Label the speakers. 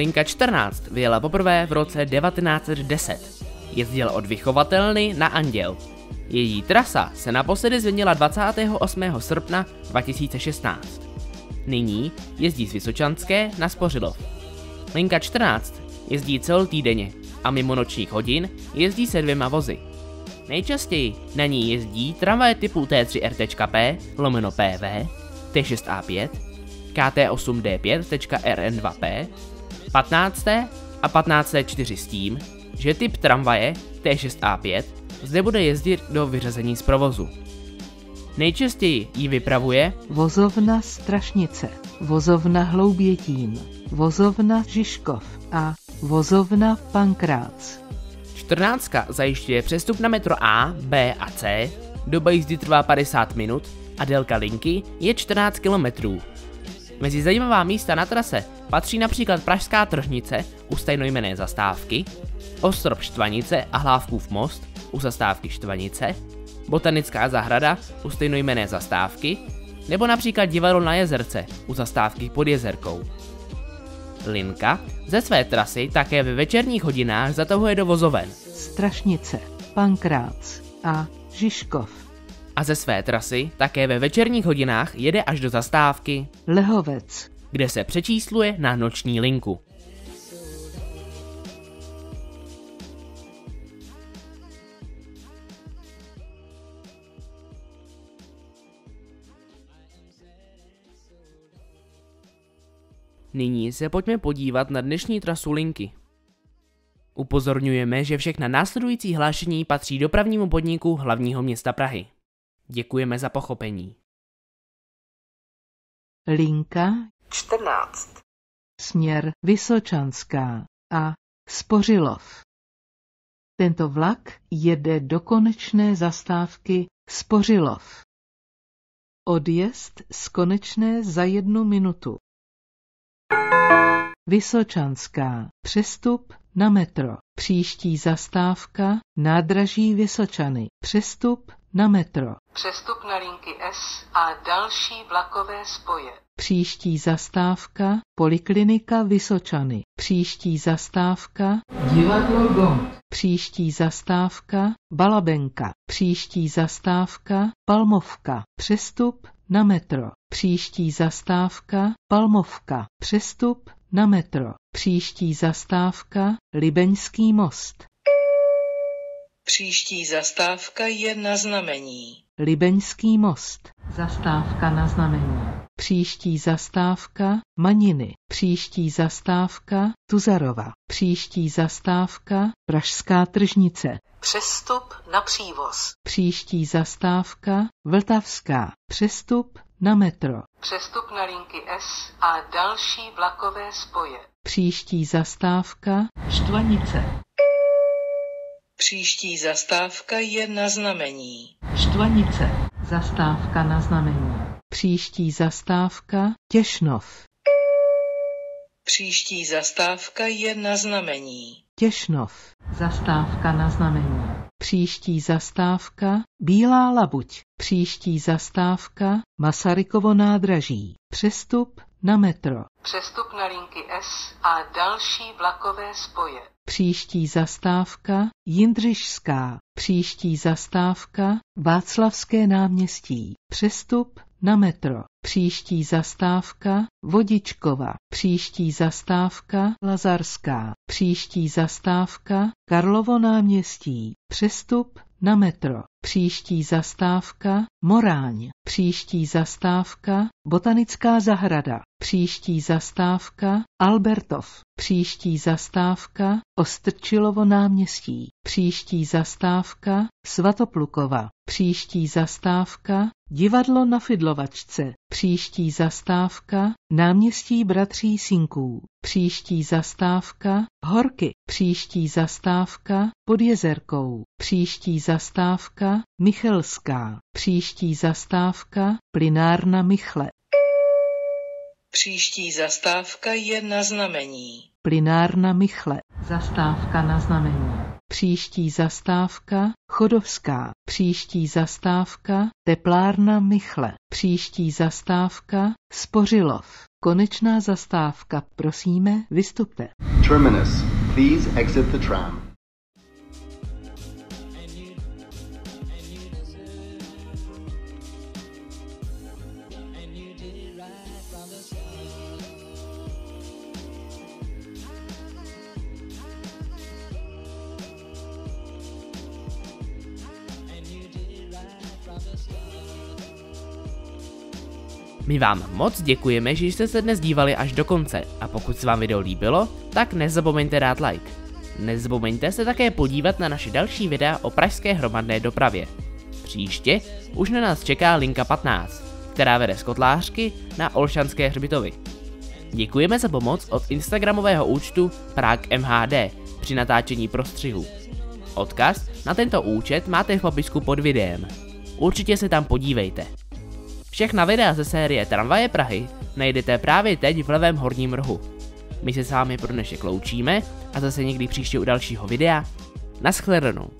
Speaker 1: Linka 14 vyjela poprvé v roce 1910. Jezdil od vychovatelny na Anděl. Její trasa se naposledy změnila 28. srpna 2016. Nyní jezdí z Vysočanské na Spořilov. Linka 14 jezdí celotýdenně a mimo nočních hodin jezdí se dvěma vozy. Nejčastěji na ní jezdí tramvaje typu T3RTP lomeno PV, T6A5, KT8D5.RN2P, 15. a 15C4 s tím, že typ tramvaje T6A5 zde bude jezdit do vyřazení z provozu. Nejčastěji ji vypravuje
Speaker 2: vozovna Strašnice, vozovna Hloubětín, vozovna Žižkov a vozovna Pankrác.
Speaker 1: 14 zajišťuje přestup na metro A, B a C, doba jízdy trvá 50 minut a délka linky je 14 km. Mezi zajímavá místa na trase patří například Pražská tržnice u stejnojmené zastávky, Ostrov Štvanice a Hlávkův most u zastávky Štvanice, Botanická zahrada u stejnojmené zastávky, nebo například divadlo na jezerce u zastávky pod jezerkou. Linka ze své trasy také ve večerních hodinách zatahuje do vozoven.
Speaker 2: Strašnice, Pankrác a Žižkov.
Speaker 1: A ze své trasy také ve večerních hodinách jede až do zastávky
Speaker 2: Lehovec,
Speaker 1: kde se přečísluje na noční linku. Nyní se pojďme podívat na dnešní trasu linky. Upozorňujeme, že všechna následující hlášení patří dopravnímu podniku hlavního města Prahy. Děkujeme za pochopení.
Speaker 2: Linka
Speaker 3: 14.
Speaker 2: směr Vysočanská a Spořilov. Tento vlak jede do konečné zastávky Spořilov. Odjezd z konečné za jednu minutu. Vysočanská. Přestup na metro. Příští zastávka nádraží Vysočany. Přestup na metro.
Speaker 3: Přestup na linky S a další vlakové spoje.
Speaker 2: Příští zastávka Poliklinika Vysočany. Příští zastávka Divadlo Gond. Příští zastávka Balabenka. Příští zastávka Palmovka. Přestup na metro. Příští zastávka Palmovka. Přestup na metro. Příští zastávka Libeňský most.
Speaker 3: Příští zastávka je na znamení.
Speaker 2: Libeňský most. Zastávka na znamení. Příští zastávka Maniny. Příští zastávka Tuzarova. Příští zastávka Pražská tržnice.
Speaker 3: Přestup na přívoz.
Speaker 2: Příští zastávka Vltavská. Přestup na metro.
Speaker 3: Přestup na linky S a další vlakové spoje.
Speaker 2: Příští zastávka Štvanice.
Speaker 3: Příští zastávka je na znamení.
Speaker 2: Štvanice. Zastávka na znamení. Příští zastávka Těšnov.
Speaker 3: Příští zastávka je na znamení.
Speaker 2: Těšnov. Zastávka na znamení. Příští zastávka Bílá labuť. Příští zastávka Masarykovo nádraží. Přestup na metro.
Speaker 3: Přestup na linky S a další vlakové spoje.
Speaker 2: Příští zastávka Jindřišská. Příští zastávka Václavské náměstí. Přestup na metro. Příští zastávka Vodičkova. Příští zastávka Lazarská. Příští zastávka Karlovo náměstí. Přestup na metro. Příští zastávka Moráň. Příští zastávka Botanická zahrada. Příští zastávka Albertov. Příští zastávka Ostrčilovo náměstí. Příští zastávka Svatoplukova. Příští zastávka Divadlo na Fidlovačce. Příští zastávka Náměstí bratří Sinků. Příští zastávka Horky. Příští zastávka pod Jezerkou. Příští zastávka Michelská. Příští zastávka Plinárna Michle.
Speaker 3: Příští zastávka je na znamení.
Speaker 2: Plinárna Michle. Zastávka na znamení. Příští zastávka Chodovská. Příští zastávka Teplárna Michle. Příští zastávka Spořilov. Konečná zastávka, prosíme, vystupte.
Speaker 4: Terminus. Please exit the tram.
Speaker 1: My vám moc děkujeme, že jste se dnes dívali až do konce a pokud se vám video líbilo, tak nezapomeňte dát like. Nezapomeňte se také podívat na naše další videa o pražské hromadné dopravě. Příště už na nás čeká linka 15, která vede z Kotlářky na Olšanské hřbitovy. Děkujeme za pomoc od instagramového účtu Prague MHD při natáčení prostřihu. Odkaz na tento účet máte v popisku pod videem. Určitě se tam podívejte. Všechna videa ze série Tramvaje Prahy najdete právě teď v levém horním rohu. My se s vámi pro dnešek loučíme a zase někdy příště u dalšího videa. Naschledanou.